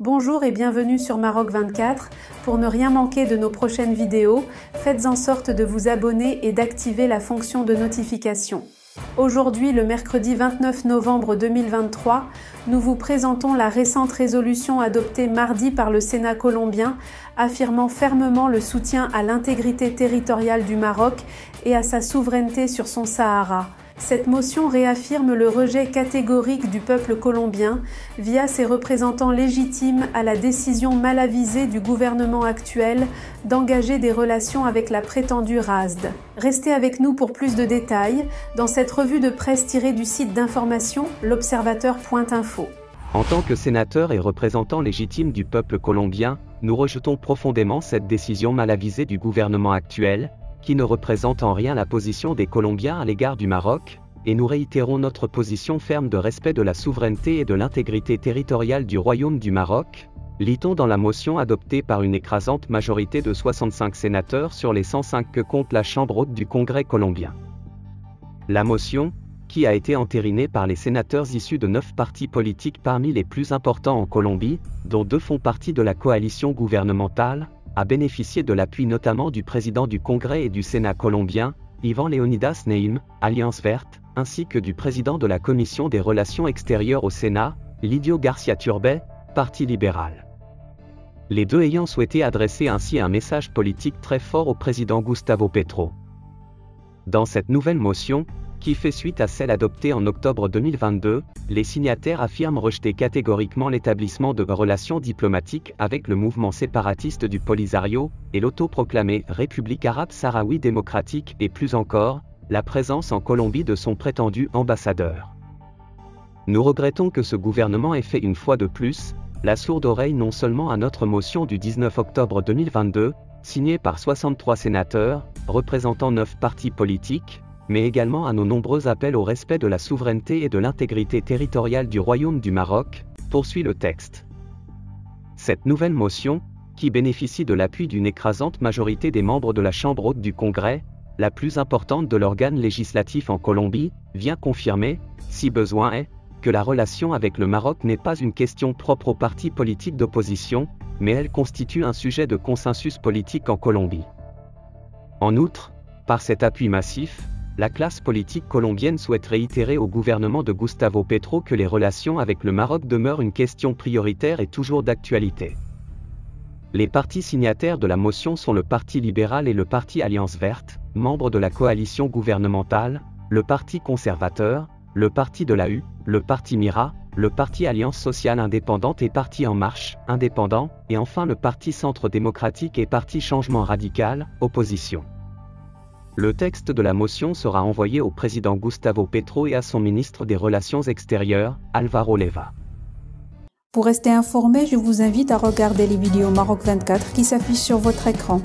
Bonjour et bienvenue sur Maroc 24. Pour ne rien manquer de nos prochaines vidéos, faites en sorte de vous abonner et d'activer la fonction de notification. Aujourd'hui, le mercredi 29 novembre 2023, nous vous présentons la récente résolution adoptée mardi par le Sénat colombien affirmant fermement le soutien à l'intégrité territoriale du Maroc et à sa souveraineté sur son Sahara. Cette motion réaffirme le rejet catégorique du peuple colombien via ses représentants légitimes à la décision mal avisée du gouvernement actuel d'engager des relations avec la prétendue RASD. Restez avec nous pour plus de détails dans cette revue de presse tirée du site d'information l'observateur.info. En tant que sénateur et représentant légitime du peuple colombien, nous rejetons profondément cette décision mal avisée du gouvernement actuel, qui ne représente en rien la position des Colombiens à l'égard du Maroc, et nous réitérons notre position ferme de respect de la souveraineté et de l'intégrité territoriale du Royaume du Maroc, lit-on dans la motion adoptée par une écrasante majorité de 65 sénateurs sur les 105 que compte la Chambre haute du Congrès colombien. La motion, qui a été entérinée par les sénateurs issus de neuf partis politiques parmi les plus importants en Colombie, dont deux font partie de la coalition gouvernementale, a bénéficié de l'appui notamment du président du Congrès et du Sénat colombien, Ivan Leonidas Neim, Alliance Verte, ainsi que du président de la Commission des Relations extérieures au Sénat, Lidio Garcia Turbay, Parti libéral. Les deux ayant souhaité adresser ainsi un message politique très fort au président Gustavo Petro. Dans cette nouvelle motion, qui fait suite à celle adoptée en octobre 2022, les signataires affirment rejeter catégoriquement l'établissement de relations diplomatiques avec le mouvement séparatiste du Polisario, et l'autoproclamée République arabe sahraoui démocratique et plus encore, la présence en Colombie de son prétendu ambassadeur. Nous regrettons que ce gouvernement ait fait une fois de plus, la sourde oreille non seulement à notre motion du 19 octobre 2022, signée par 63 sénateurs, représentant 9 partis politiques, mais également à nos nombreux appels au respect de la souveraineté et de l'intégrité territoriale du Royaume du Maroc, poursuit le texte. Cette nouvelle motion, qui bénéficie de l'appui d'une écrasante majorité des membres de la Chambre haute du Congrès, la plus importante de l'organe législatif en Colombie, vient confirmer, si besoin est, que la relation avec le Maroc n'est pas une question propre aux partis politiques d'opposition, mais elle constitue un sujet de consensus politique en Colombie. En outre, par cet appui massif, la classe politique colombienne souhaite réitérer au gouvernement de Gustavo Petro que les relations avec le Maroc demeurent une question prioritaire et toujours d'actualité. Les partis signataires de la motion sont le Parti libéral et le Parti Alliance verte, membres de la coalition gouvernementale, le Parti conservateur, le Parti de la U, le Parti Mira, le Parti Alliance sociale indépendante et Parti En Marche, indépendant, et enfin le Parti Centre démocratique et Parti Changement radical, opposition. Le texte de la motion sera envoyé au président Gustavo Petro et à son ministre des Relations extérieures, Alvaro Leva. Pour rester informé, je vous invite à regarder les vidéos Maroc 24 qui s'affichent sur votre écran.